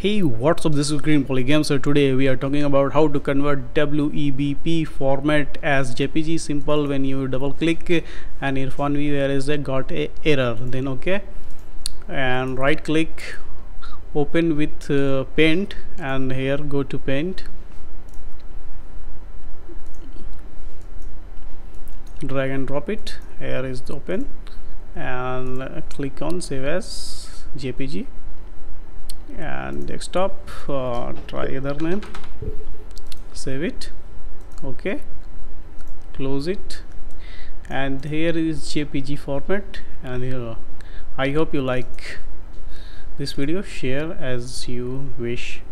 Hey what's up? This is Green Polygame so today we are talking about how to convert WEBP format as JPG simple when you double click and IrfanView is a got a error. Then okay. And right click open with uh, paint and here go to paint. Drag and drop it. Here is open and click on save as JPG and desktop uh, try other name. Save it. Okay close it. And here is jpg format. And here i hope you like this video. Share as you wish